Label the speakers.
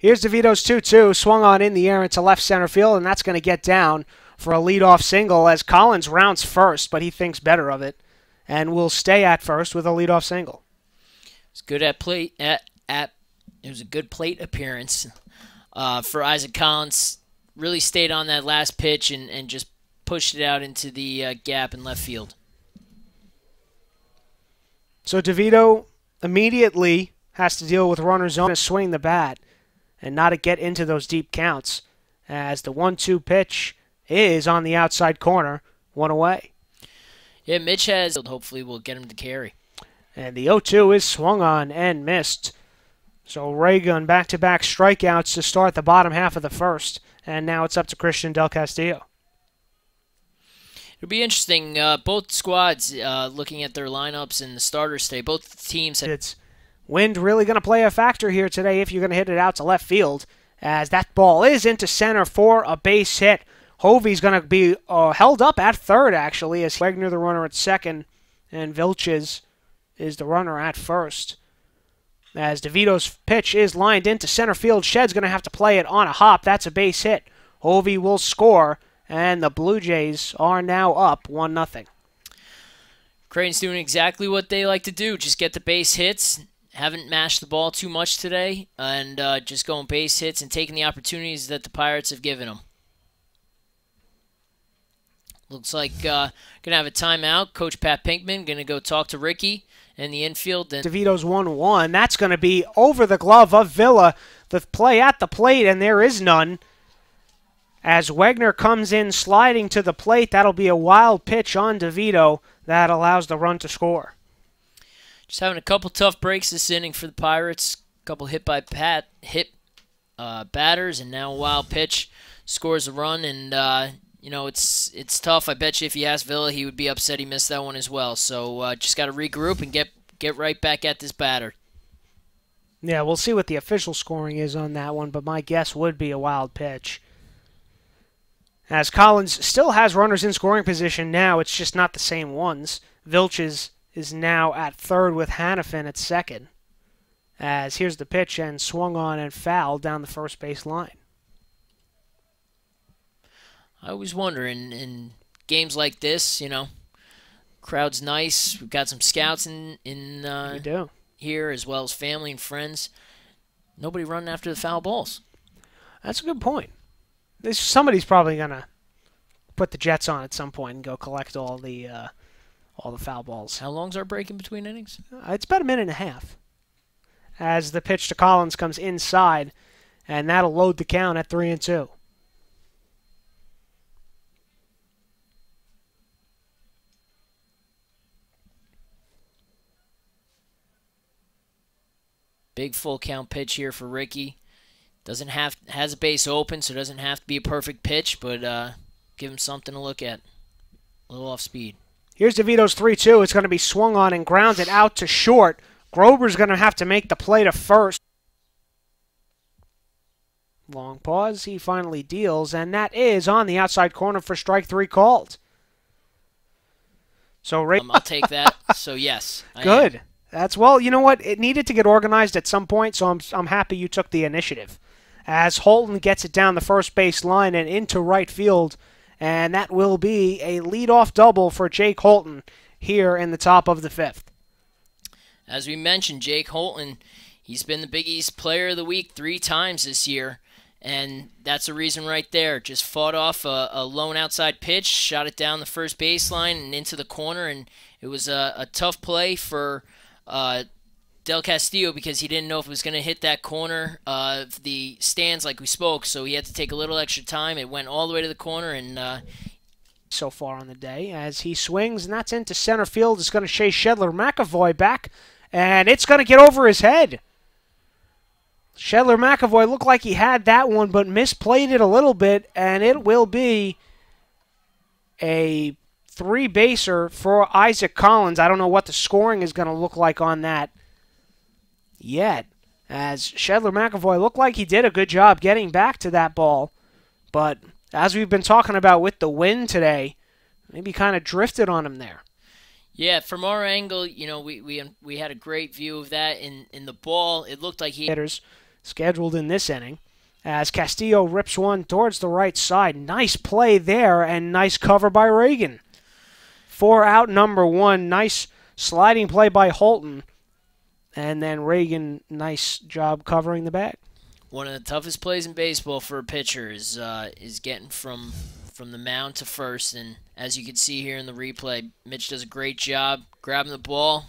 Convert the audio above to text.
Speaker 1: Here's DeVito's 2 2, swung on in the air into left center field, and that's going to get down for a leadoff single as Collins rounds first, but he thinks better of it and will stay at first with a leadoff single.
Speaker 2: It's good at plate at at it was a good plate appearance uh, for Isaac Collins. Really stayed on that last pitch and, and just pushed it out into the uh, gap in left field.
Speaker 1: So DeVito immediately has to deal with runners on to swing the bat and not to get into those deep counts as the 1 2 pitch is on the outside corner, one away.
Speaker 2: Yeah, Mitch has. Hopefully, we'll get him to carry.
Speaker 1: And the 0 2 is swung on and missed. So Reagan back to back strikeouts to start the bottom half of the first. And now it's up to Christian Del Castillo.
Speaker 2: It'll be interesting. Uh, both squads, uh, looking at their lineups and the starters today, both teams.
Speaker 1: Have- it's wind really going to play a factor here today if you're going to hit it out to left field, as that ball is into center for a base hit. Hovey's going to be uh, held up at third, actually, as Wegner the runner at second, and Vilches is the runner at first. As DeVito's pitch is lined into center field, Shed's going to have to play it on a hop. That's a base hit. Hovey will score, and the Blue Jays are now up 1 0.
Speaker 2: Creighton's doing exactly what they like to do just get the base hits. Haven't mashed the ball too much today, and uh, just going base hits and taking the opportunities that the Pirates have given them. Looks like uh, gonna have a timeout. Coach Pat Pinkman gonna go talk to Ricky in the infield.
Speaker 1: And DeVito's one one. That's gonna be over the glove of Villa. The play at the plate, and there is none. As Wegner comes in sliding to the plate, that'll be a wild pitch on DeVito that allows the run to score.
Speaker 2: Just having a couple tough breaks this inning for the Pirates. A couple hit by Pat hit uh, batters, and now a wild pitch scores a run and. Uh, you know, it's it's tough. I bet you if you asked Villa, he would be upset he missed that one as well. So uh, just got to regroup and get get right back at this batter.
Speaker 1: Yeah, we'll see what the official scoring is on that one, but my guess would be a wild pitch. As Collins still has runners in scoring position now, it's just not the same ones. Vilches is now at third with Hanifin at second. As here's the pitch and swung on and fouled down the first base line.
Speaker 2: I always wonder in, in games like this, you know, crowd's nice. We've got some scouts in in uh,
Speaker 1: do.
Speaker 2: here as well as family and friends. Nobody running after the foul balls.
Speaker 1: That's a good point. There's, somebody's probably gonna put the Jets on at some point and go collect all the uh, all the foul balls.
Speaker 2: How long's our break in between innings?
Speaker 1: Uh, it's about a minute and a half. As the pitch to Collins comes inside, and that'll load the count at three and two.
Speaker 2: Big full count pitch here for Ricky. Doesn't have has a base open, so doesn't have to be a perfect pitch, but uh, give him something to look at. A little off speed.
Speaker 1: Here's DeVito's 3 2. It's going to be swung on and grounded out to short. Grober's going to have to make the play to first. Long pause. He finally deals, and that is on the outside corner for strike three called. So, Ray-
Speaker 2: um, I'll take that. so, yes.
Speaker 1: Good. That's well, you know what? It needed to get organized at some point, so I'm I'm happy you took the initiative. As Holton gets it down the first base line and into right field, and that will be a leadoff double for Jake Holton here in the top of the fifth.
Speaker 2: As we mentioned, Jake Holton, he's been the Big East Player of the Week three times this year, and that's a reason right there. Just fought off a, a lone outside pitch, shot it down the first baseline and into the corner, and it was a, a tough play for uh, Del Castillo because he didn't know if it was going to hit that corner of the stands like we spoke, so he had to take a little extra time. It went all the way to the corner, and uh,
Speaker 1: so far on the day as he swings, and that's into center field. It's going to chase Shedler McAvoy back, and it's going to get over his head. Shedler McAvoy looked like he had that one, but misplayed it a little bit, and it will be a three baser for Isaac Collins. I don't know what the scoring is going to look like on that yet. As Shedler McAvoy looked like he did a good job getting back to that ball, but as we've been talking about with the wind today, maybe kind of drifted on him there.
Speaker 2: Yeah, from our angle, you know, we we we had a great view of that in in the ball. It looked like he
Speaker 1: hitters scheduled in this inning. As Castillo rips one towards the right side. Nice play there and nice cover by Reagan. For out number one. Nice sliding play by Holton. And then Reagan, nice job covering the bag.
Speaker 2: One of the toughest plays in baseball for a pitcher is uh, is getting from from the mound to first, and as you can see here in the replay, Mitch does a great job grabbing the ball,